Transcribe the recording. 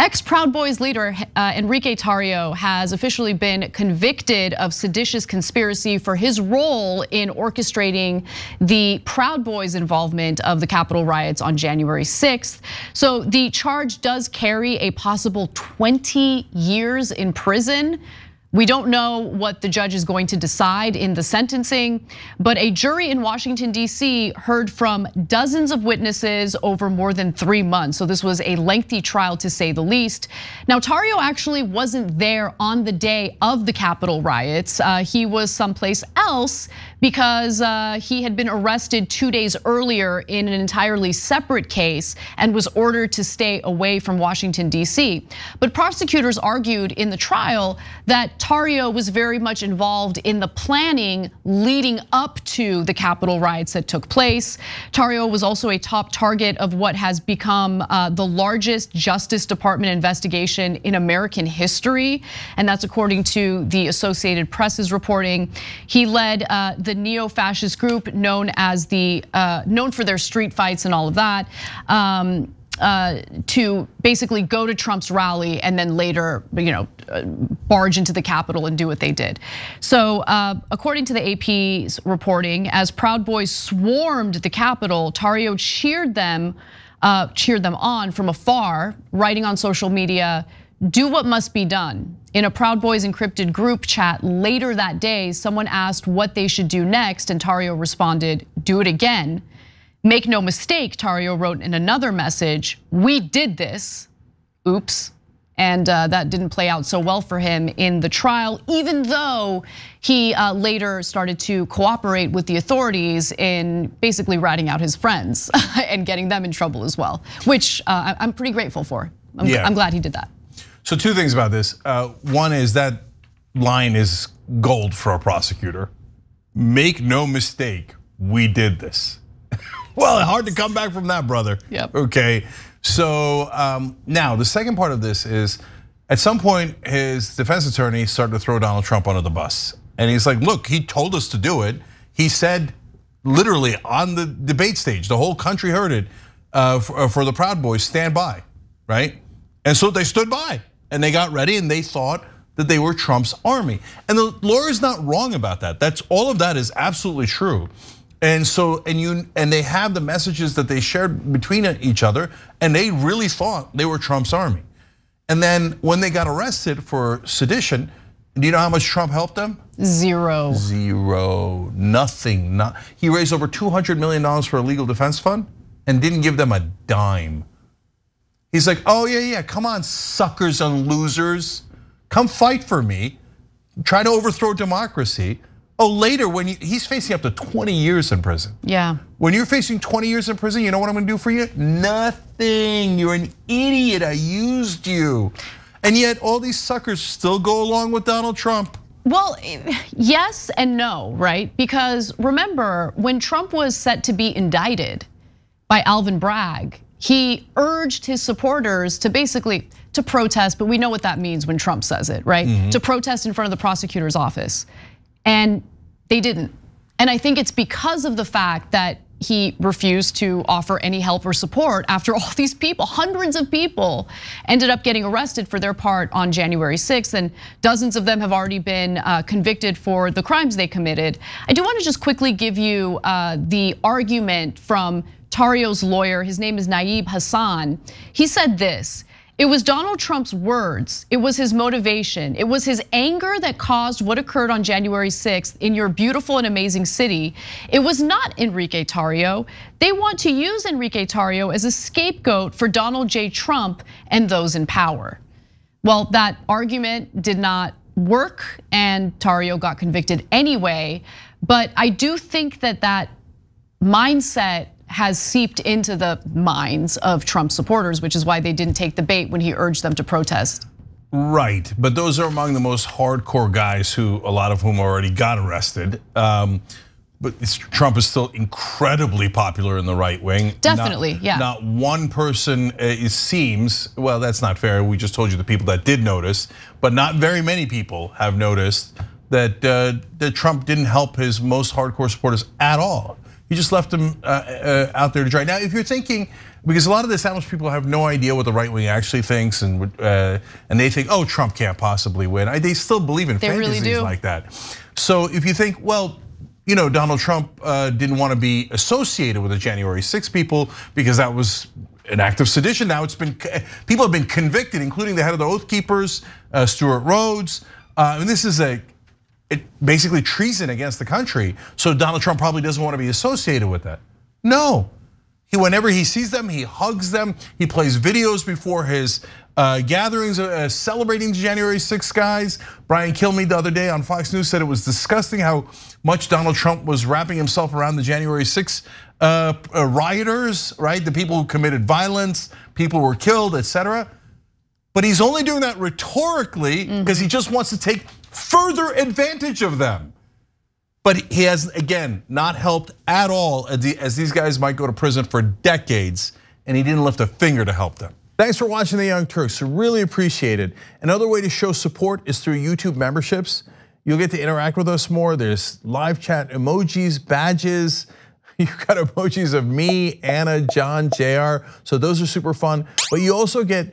Ex Proud Boys leader uh, Enrique Tarrio has officially been convicted of seditious conspiracy for his role in orchestrating the Proud Boys involvement of the Capitol riots on January 6th. So the charge does carry a possible 20 years in prison. We don't know what the judge is going to decide in the sentencing, but a jury in Washington, D.C. heard from dozens of witnesses over more than three months. So this was a lengthy trial to say the least. Now, Tarrio actually wasn't there on the day of the Capitol riots. Uh, he was someplace else because uh, he had been arrested two days earlier in an entirely separate case and was ordered to stay away from Washington, D.C. But prosecutors argued in the trial that Tarrio was very much involved in the planning leading up to the Capitol riots that took place. Tarrio was also a top target of what has become uh, the largest Justice Department investigation in American history, and that's according to the Associated Press's reporting. He led uh, the neo-fascist group known as the uh, known for their street fights and all of that. Um, to basically go to Trump's rally and then later, you know, barge into the Capitol and do what they did. So, uh, according to the AP's reporting, as Proud Boys swarmed the Capitol, Tarrio cheered them, uh, cheered them on from afar, writing on social media, "Do what must be done." In a Proud Boys encrypted group chat later that day, someone asked what they should do next, and Tarrio responded, "Do it again." Make no mistake, Tarrio wrote in another message, we did this, oops. And uh, that didn't play out so well for him in the trial, even though he uh, later started to cooperate with the authorities in basically ratting out his friends and getting them in trouble as well, which uh, I'm pretty grateful for. I'm, yeah. I'm glad he did that. So two things about this. One is that line is gold for a prosecutor. Make no mistake, we did this. well, hard to come back from that, brother. Yep. Okay. So um, now the second part of this is at some point his defense attorney started to throw Donald Trump under the bus. And he's like, look, he told us to do it. He said literally on the debate stage, the whole country heard it uh, uh, for the Proud Boys, stand by, right? And so they stood by and they got ready and they thought that they were Trump's army. And the lawyer's not wrong about that. That's all of that is absolutely true. And so, and you, and they have the messages that they shared between each other, and they really thought they were Trump's army. And then when they got arrested for sedition, do you know how much Trump helped them? Zero. Zero. Nothing. Not, he raised over $200 million for a legal defense fund and didn't give them a dime. He's like, oh, yeah, yeah, come on, suckers and losers. Come fight for me. Try to overthrow democracy. Oh, later when you, he's facing up to 20 years in prison. Yeah. When you're facing 20 years in prison, you know what I'm gonna do for you? Nothing. You're an idiot. I used you. And yet all these suckers still go along with Donald Trump. Well, yes and no, right? Because remember, when Trump was set to be indicted by Alvin Bragg, he urged his supporters to basically to protest, but we know what that means when Trump says it, right? Mm -hmm. To protest in front of the prosecutor's office. And they didn't. And I think it's because of the fact that he refused to offer any help or support after all these people, hundreds of people, ended up getting arrested for their part on January 6th, and dozens of them have already been uh, convicted for the crimes they committed. I do want to just quickly give you uh, the argument from Tarrio's lawyer. His name is Nayib Hassan. He said this. It was Donald Trump's words, it was his motivation, it was his anger that caused what occurred on January 6th in your beautiful and amazing city. It was not Enrique Tarrio. They want to use Enrique Tarrio as a scapegoat for Donald J. Trump and those in power. Well, that argument did not work and Tarrio got convicted anyway, but I do think that that mindset has seeped into the minds of Trump supporters, which is why they didn't take the bait when he urged them to protest. Right, but those are among the most hardcore guys who, a lot of whom already got arrested. Um, but Trump is still incredibly popular in the right wing. Definitely, not, yeah. Not one person, uh, it seems, well, that's not fair. We just told you the people that did notice, but not very many people have noticed that, uh, that Trump didn't help his most hardcore supporters at all. He just left them uh, uh, out there to dry. Now, if you're thinking, because a lot of the established people have no idea what the right wing actually thinks, and uh, and they think, oh, Trump can't possibly win. I, they still believe in they fantasies really like that. So if you think, well, you know, Donald Trump uh, didn't want to be associated with the January 6 people because that was an act of sedition. Now it's been people have been convicted, including the head of the Oath Keepers, uh, Stewart Rhodes. Uh, and this is a it basically treason against the country. So Donald Trump probably doesn't want to be associated with that. No, he whenever he sees them, he hugs them. He plays videos before his uh, gatherings uh, celebrating January 6 guys. Brian Kilmeade the other day on Fox News said it was disgusting how much Donald Trump was wrapping himself around the January 6 uh, rioters, right? The people who committed violence, people were killed, etc. But he's only doing that rhetorically because mm-hmm. he just wants to take further advantage of them. But he has, again, not helped at all as these guys might go to prison for decades, and he didn't lift a finger to help them. Thanks for watching The Young Turks, really appreciate it. Another way to show support is through YouTube memberships. You'll get to interact with us more. There's live chat emojis, badges. You've got emojis of me, Ana, John, JR. So those are super fun. But you also get